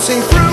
dancing through